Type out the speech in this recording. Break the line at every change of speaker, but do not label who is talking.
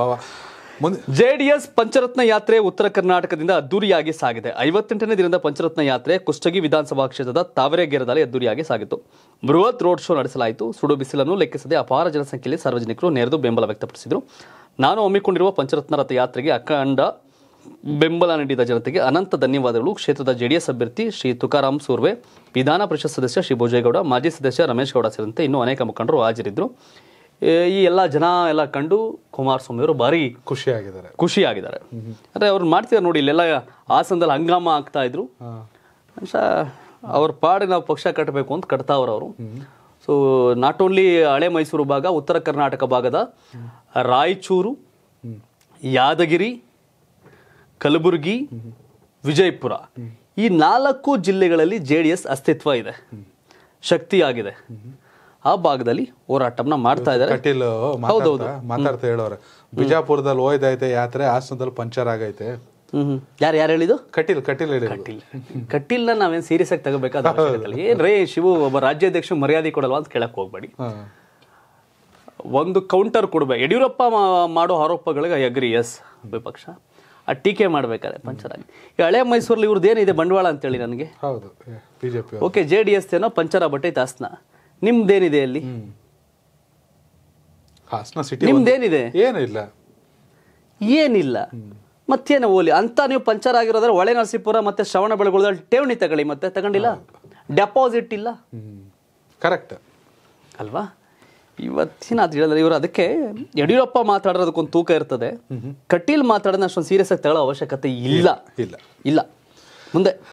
ಭಾವ ಮುಂದೆ
ಜೆಡಿಎಸ್ ಪಂಚರತ್ನ ಯಾತ್ರೆ ಉತ್ತರ ಕರ್ನಾಟಕದಿಂದ ಅದ್ದೂರಿಯಾಗಿ ಸಾಗಿದೆ. ಐವತ್ತೆಂಟನೇ ದಿನದ ಪಂಚರತ್ನ ಯಾತ್ರೆ ಕುಷ್ಟಗಿ ವಿಧಾನಸಭಾ ಕ್ಷೇತ್ರದ ತಾವರೆಗೆರೆದಲ್ಲಿ ಅದ್ದೂರಿಯಾಗಿ ಸಾಗಿತು ಬೃಹತ್ ರೋಡ್ ಶೋ ನಡೆಸಲಾಯಿತು. ಸುಡು ಬಿಸಿಲನ್ನು ಲೆಕ್ಕಿಸದೆ ಅಪಾರ ಜನಸಂಖ್ಯೆಯಲ್ಲಿ ಸಾರ್ವಜನಿಕರು ನೆರೆದು ಬೆಂಬಲ ವ್ಯಕ್ತಪಡಿಸಿದರು. ನಾನು ಹಮ್ಮಿಕೊಂಡಿರುವ ಪಂಚರತ್ನ ರಥ ಯಾತ್ರೆಗೆ ಅಖಂಡ ಬೆಂಬಲ ನೀಡಿದ ಜನತೆಗೆ ಅನಂತ ಧನ್ಯವಾದಗಳು. ಕ್ಷೇತ್ರದ ಜೆಡಿಎಸ್ ಅಭ್ಯರ್ಥಿ ಶ್ರೀ ತುಕಾರಾಮ್ ಸೂರ್ವೆ ವಿಧಾನ ಪರಿಷತ್ ಸದಸ್ಯ ಶ್ರೀ ಭೋಜೇಗೌಡ ಮಾಜಿ ಸದಸ್ಯ ರಮೇಶ್ ಗೌಡ ಸೇರಿದಂತೆ ಇನ್ನೂ ಅನೇಕ ಮುಖಂಡರು ಹಾಜರಿದ್ದರು. ಈ ಎಲ್ಲ ಜನ ಎಲ್ಲ ಕಂಡು ಕುಮಾರಸ್ವಾಮಿ ಅವರು ಭಾರಿ
ಖುಷಿಯಾಗಿದ್ದಾರೆ.
ಖುಷಿಯಾಗಿದ್ದಾರೆ. ಅಂದರೆ ಅವ್ರು ಮಾಡ್ತಿದ್ದಾರೆ ನೋಡಿ ಇಲ್ಲೆಲ್ಲ ಹಾಸನದಲ್ಲಿ ಹಂಗಾಮ ಆಗ್ತಾ ಇದ್ರು. ಅವ್ರ ಪಾಡಿ ನಾವು ಪಕ್ಷ ಕಟ್ಟಬೇಕು ಅಂತ ಕಟ್ತಾವ್ರ ಅವರು. ಸೊ ನಾಟ್ ಓನ್ಲಿ ಹಳೆ ಮೈಸೂರು ಭಾಗ ಉತ್ತರ ಕರ್ನಾಟಕ ಭಾಗದ ರಾಯಚೂರು ಯಾದಗಿರಿ ಕಲಬುರಗಿ ವಿಜಯಪುರ ಈ ನಾಲ್ಕು ಜಿಲ್ಲೆಗಳಲ್ಲಿ ಜೆ ಡಿ ಎಸ್ ಅಸ್ತಿತ್ವ ಇದೆ. ಶಕ್ತಿಯಾಗಿದೆ. ಆ ಭಾಗದಲ್ಲಿ ಹೋರಾಟವನ್ನ ಮಾಡ್ತಾ ಇದ್ದಾರೆ.
ಕಟೀಲ್
ಹೌದೌದು.
ಮಾತಾಡ್ತಾ ಹೇಳೋರು. ಬಿಜಾಪುರದಲ್ಲಿ ಹೋಯ್ದೈತೆ ಯಾತ್ರೆ ಹಾಸನದಲ್ಲಿ ಪಂಚರ್ ಆಗೈತೆ.
ಹ್ಮ್ ಯಾರು ಯಾರು ಹೇಳಿದ್ದು?
ಕಟೀಲ್ ಕಟೀಲ್ ಹೇಳಿ
ಕಟೀಲ್. ನ ನಾವೇನು ಸೀರಿಯಸ್ ಆಗಿ ತಗೋಬೇಕಾದ ಏನ್ ರೇ ಶಿವು ಒಬ್ಬ ರಾಜ್ಯಾಧ್ಯಕ್ಷ ಮರ್ಯಾದೆ ಕೊಡಲ್ವಾ ಅಂತ ಕೇಳಕ್ ಹೋಗ್ಬೇಡಿ. ಒಂದು ಕೌಂಟರ್ ಕೊಡ್ಬೇಕು. ಯಡಿಯೂರಪ್ಪ ಮಾಡೋ ಆರೋಪಗಳಿಗೆ ಐ ಅಗ್ರಿ ಎಸ್ ವಿಪಕ್ಷ. ಆ ಟೀಕೆ ಮಾಡ್ಬೇಕಾದ್ರೆ ಪಂಚರಾಗಿ ಈ ಹಳೆ ಮೈಸೂರಲ್ಲಿ ಇವ್ರದ್ದು ಏನಿದೆ ಬಂಡವಾಳ ಅಂತೇಳಿ ನನಗೆ?
ಹೌದು BJP
okay J D S ಏನೋ ಪಂಚರ ಬಟ್ಟೆ ಹಾಸನ. ನಿಮ್ದೇನಿದೆ ಅಲ್ಲಿ?
ಹಾಸನ ಸಿಟಿ
ನಿಮ್ದೇನಿದೆ?
ಏನಿಲ್ಲ.
ಏನಿಲ್ಲ ಮತ್ತೇನು ಓಲಿ? ಅಂತ ನೀವು ಪಂಚರ್ ಆಗಿರೋದ್ರೆ ಒಳೆ ನರಸೀಪುರ ಮತ್ತೆ ಶ್ರವಣ ಬೆಳಗೊಳದಲ್ಲಿ ಠೇವಣಿ ತಗೊಳ್ಳಿ ಮತ್ತೆ ತಗೊಂಡಿಲ್ಲ? ಡೆಪಾಸಿಟ್ ಇಲ್ಲ?
ಕರೆಕ್ಟ್.
ಅಲ್ವಾ? ಇವತ್ತಿನ ಅದು ಹೇಳಿದ್ರೆ ಇವರು ಅದಕ್ಕೆ ಯಡಿಯೂರಪ್ಪ ಮಾತಾಡೋದಕ್ಕೊಂದು ತೂಕ ಇರ್ತದೆ. ಕಟೀಲ್ ಮಾತಾಡೋದನ್ನ ಅಷ್ಟೊಂದು ಸೀರಿಯಸ್ ಆಗಿ ತಗೊಳ್ಳೋ ಅವಶ್ಯಕತೆ ಇಲ್ಲ.
ಇಲ್ಲ.
ಇಲ್ಲ. ಮುಂದೆ.